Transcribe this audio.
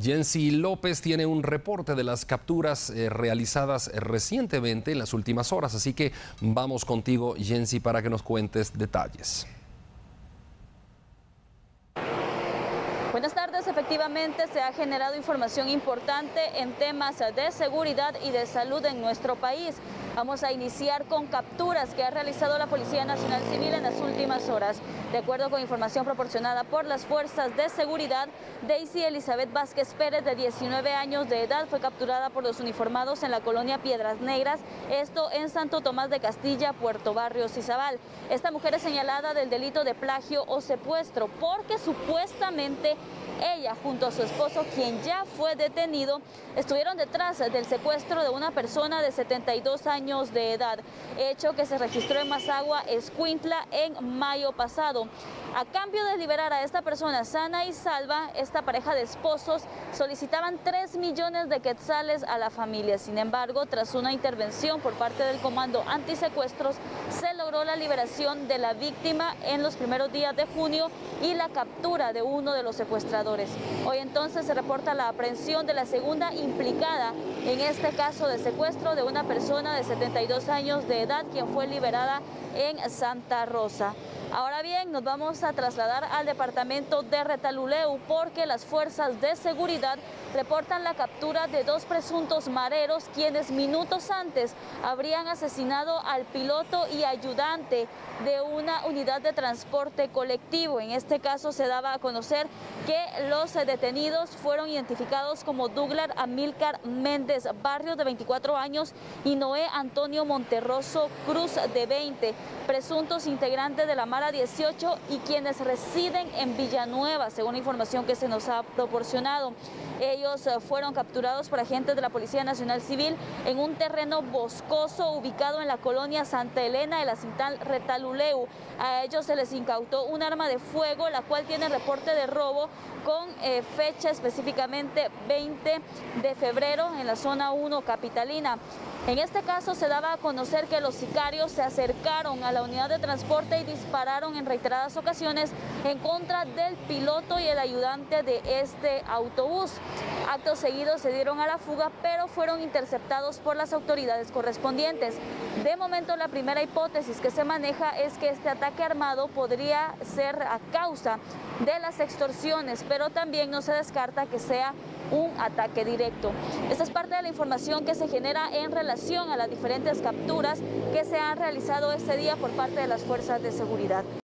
Jensi López tiene un reporte de las capturas eh, realizadas recientemente en las últimas horas, así que vamos contigo, Jensi, para que nos cuentes detalles. Tardes, efectivamente se ha generado información importante en temas de seguridad y de salud en nuestro país. Vamos a iniciar con capturas que ha realizado la Policía Nacional Civil en las últimas horas. De acuerdo con información proporcionada por las fuerzas de seguridad, Daisy Elizabeth Vázquez Pérez, de 19 años de edad, fue capturada por los uniformados en la colonia Piedras Negras, esto en Santo Tomás de Castilla, Puerto Barrios y Zabal. Esta mujer es señalada del delito de plagio o secuestro porque supuestamente ella junto a su esposo, quien ya fue detenido, estuvieron detrás del secuestro de una persona de 72 años de edad, hecho que se registró en Mazagua, Escuintla, en mayo pasado. A cambio de liberar a esta persona sana y salva, esta pareja de esposos solicitaban 3 millones de quetzales a la familia. Sin embargo, tras una intervención por parte del Comando Antisecuestros, se logró la liberación de la víctima en los primeros días de junio y la captura de uno de los secuestradores. Hoy entonces se reporta la aprehensión de la segunda implicada en este caso de secuestro de una persona de 72 años de edad, quien fue liberada en Santa Rosa. Ahora bien, nos vamos a trasladar al departamento de Retaluleu porque las fuerzas de seguridad reportan la captura de dos presuntos mareros quienes minutos antes habrían asesinado al piloto y ayudante de una unidad de transporte colectivo. En este caso se daba a conocer que los detenidos fueron identificados como Douglas Amílcar Méndez Barrio de 24 años y Noé Antonio Monterroso Cruz de 20, presuntos integrantes de la Mara 18 y quienes residen en Villanueva, según la información que se nos ha proporcionado. Ellos eh, fueron capturados por agentes de la Policía Nacional Civil en un terreno boscoso ubicado en la colonia Santa Elena de la Cintal Retaluleu. A ellos se les incautó un arma de fuego, la cual tiene reporte de robo con eh, fecha específicamente 20 de febrero en la zona 1 capitalina. En este caso se daba a conocer que los sicarios se acercaron a la unidad de transporte y en reiteradas ocasiones en contra del piloto y el ayudante de este autobús. Actos seguidos se dieron a la fuga, pero fueron interceptados por las autoridades correspondientes. De momento, la primera hipótesis que se maneja es que este ataque armado podría ser a causa de las extorsiones, pero también no se descarta que sea un ataque directo. Esta es parte de la información que se genera en relación a las diferentes capturas que se han realizado este día por parte de las fuerzas de seguridad.